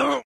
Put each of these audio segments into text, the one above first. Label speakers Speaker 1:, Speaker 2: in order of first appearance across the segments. Speaker 1: No.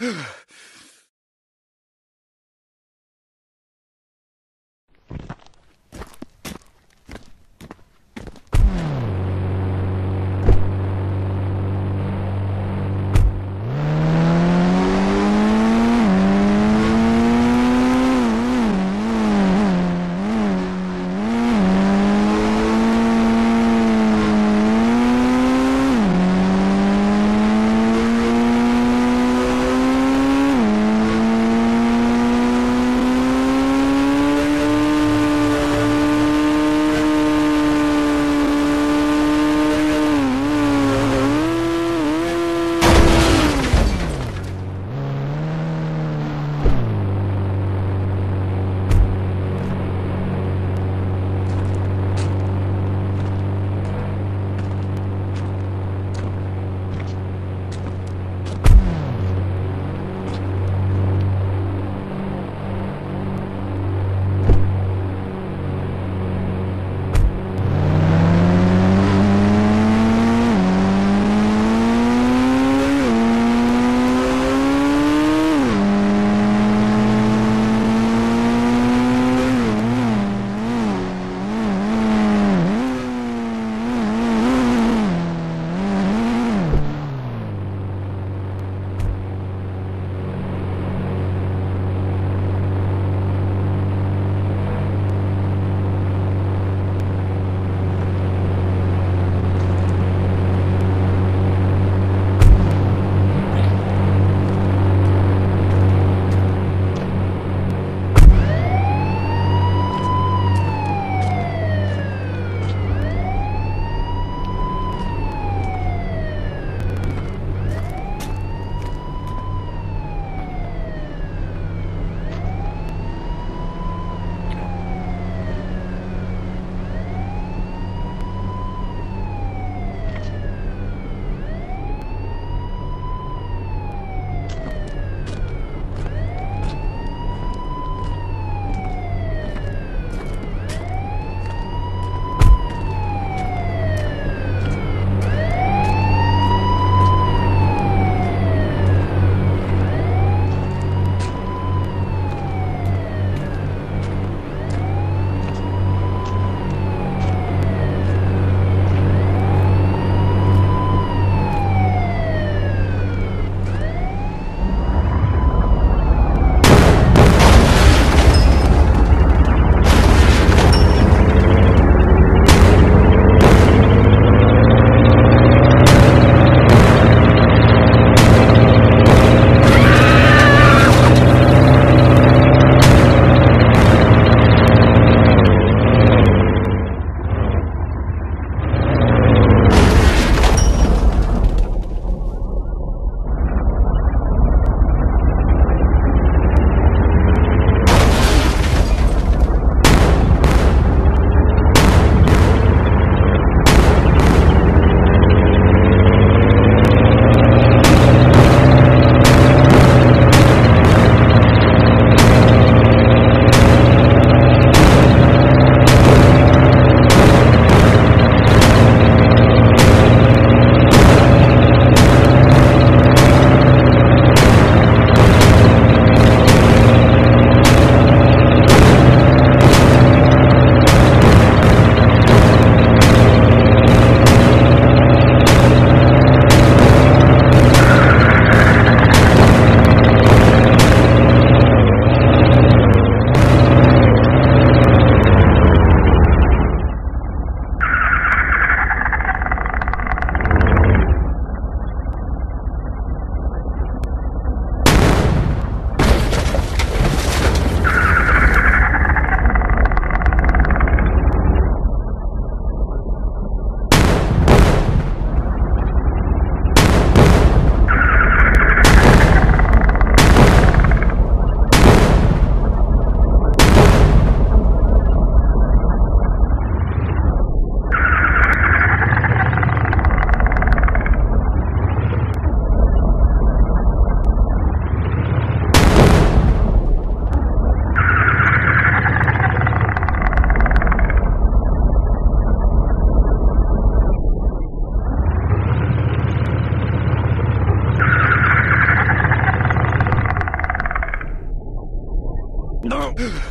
Speaker 2: go.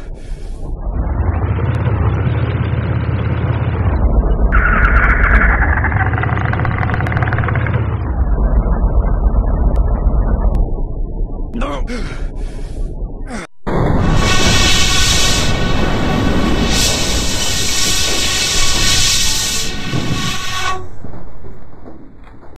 Speaker 2: No!